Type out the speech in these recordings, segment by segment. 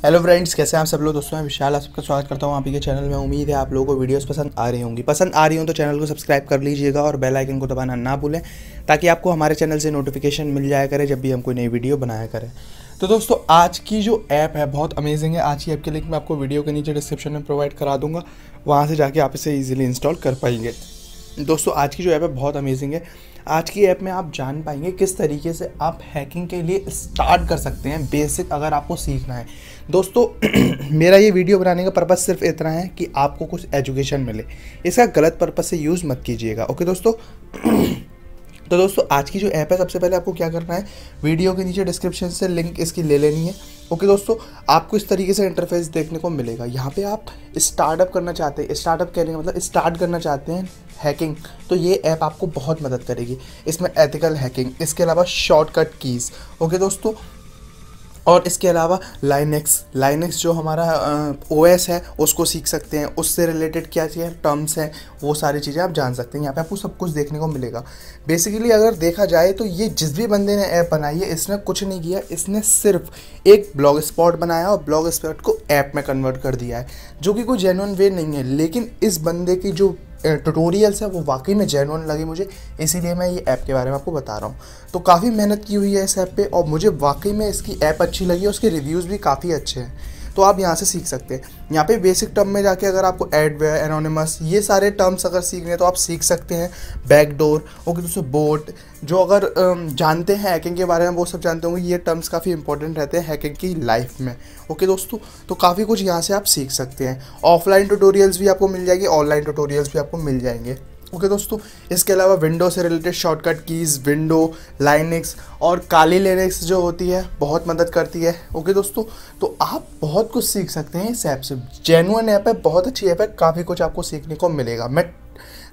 Hello friends कैसे हैं आप सब लोग? दोस्तों, मैं विशाल, आप सबका स्वागत करता हूँ आप ही के चैनल में। उम्मीद है आप लोगों को वीडियोस पसंद आ रही होंगी। पसंद आ रही हो तो चैनल को सब्सक्राइब कर लीजिएगा और बेल आइकन को दबाना ना भूलें, ताकि आपको हमारे चैनल से नोटिफिकेशन मिल जाया करे जब भी हम कोई नई वीडियो बनाया करें। तो दोस्तों, आज की जो ऐप है, बहुत अमेजिंग है। आज की ऐप के लिंक मैं आपको वीडियो के नीचे डिस्क्रिप्शन में प्रोवाइड करा दूँगा। वहाँ से जाके आप इसे ईजिली इंस्टॉल कर पाएँगे। दोस्तों, आज की जो ऐप है बहुत अमेजिंग है। आज की ऐप में आप जान पाएँगे किस तरीके से आप हैकिंग के लिए स्टार्ट कर सकते हैं बेसिक अगर आपको सीखना है। दोस्तों, मेरा ये वीडियो बनाने का पर्पज़ सिर्फ़ इतना है कि आपको कुछ एजुकेशन मिले। इसका गलत पर्पज़ से यूज़ मत कीजिएगा। ओके दोस्तों? तो दोस्तों, आज की जो ऐप है, सबसे पहले आपको क्या करना है? वीडियो के नीचे डिस्क्रिप्शन से लिंक इसकी ले लेनी है। ओके दोस्तों, आपको इस तरीके से इंटरफेस देखने को मिलेगा। यहाँ पे आप स्टार्टअप करना चाहते हैं स्टार्टअप कहने का मतलब स्टार्ट करना चाहते हैं हैकिंग तो ये ऐप आपको बहुत मदद करेगी। इसमें एथिकल हैकिंग इसके अलावा शॉर्टकट कीज़ ओके दोस्तों और इसके अलावा लाइनेक्स लाइनेक्स जो हमारा ओ एस है, उसको सीख सकते हैं। उससे रिलेटेड क्या चीज़ टर्म्स हैं, वो सारी चीज़ें आप जान सकते हैं। यहाँ पे आपको सब कुछ देखने को मिलेगा। बेसिकली अगर देखा जाए तो ये जिस भी बंदे ने ऐप बनाई है, इसने कुछ नहीं किया। इसने सिर्फ़ एक ब्लॉग स्पॉट बनाया और ब्लॉग स्पॉट को ऐप में कन्वर्ट कर दिया है, जो कि कोई जेनुअन वे नहीं है। लेकिन इस बंदे की जो ट्यूटोरियल्स हैं, वो वाकई में जेनवन लगे मुझे। इसीलिए मैं ये ऐप के बारे में आपको बता रहा हूँ। तो काफ़ी मेहनत की हुई है इस ऐप पे और मुझे वाकई में इसकी ऐप अच्छी लगी और उसके रिव्यूज़ भी काफ़ी अच्छे हैं। तो आप यहाँ से सीख सकते हैं। यहाँ पे बेसिक टर्म में जाके अगर आपको एडवेयर एनोनिमस ये सारे टर्म्स अगर सीखने हैं तो आप सीख सकते हैं। बैकडोर ओके दोस्तों बोट जो अगर जानते हैं हैकिंग के बारे में, वो सब जानते होंगे, ये टर्म्स काफ़ी इंपॉर्टेंट रहते हैं हैकिंग की लाइफ में। ओके दोस्तों तो काफ़ी कुछ यहाँ से आप सीख सकते हैं। ऑफलाइन ट्यूटोरियल्स भी आपको मिल जाएगी ऑनलाइन ट्यूटोरियल्स भी आपको मिल जाएँगे। ओके दोस्तों, इसके अलावा विंडो से related shortcut keys window Linux और काली लिनक्स जो होती है, बहुत मदद करती है। ओके दोस्तों तो आप बहुत कुछ सीख सकते हैं इस ऐप से। जेनुअन ऐप है, बहुत अच्छी ऐप है, काफ़ी कुछ आपको सीखने को मिलेगा। मैं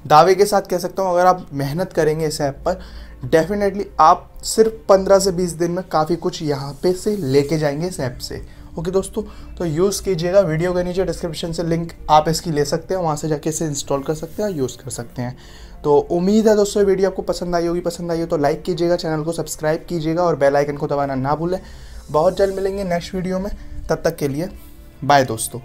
दावे के साथ कह सकता हूँ, अगर आप मेहनत करेंगे इस ऐप पर डेफिनेटली आप सिर्फ़ पंद्रह से बीस दिन में काफ़ी कुछ यहाँ पे से लेके जाएँगे इस ऐप से। ओके दोस्तों तो यूज़ कीजिएगा, वीडियो के नीचे डिस्क्रिप्शन से लिंक आप इसकी ले सकते हैं, वहाँ से जाके इसे इंस्टॉल कर सकते हैं यूज़ कर सकते हैं। तो उम्मीद है दोस्तों वीडियो आपको पसंद आई होगी, पसंद आई हो तो लाइक कीजिएगा चैनल को सब्सक्राइब कीजिएगा और बेल आइकन को दबाना ना भूलें। बहुत जल्द मिलेंगे नेक्स्ट वीडियो में, तब तक के लिए बाय दोस्तों।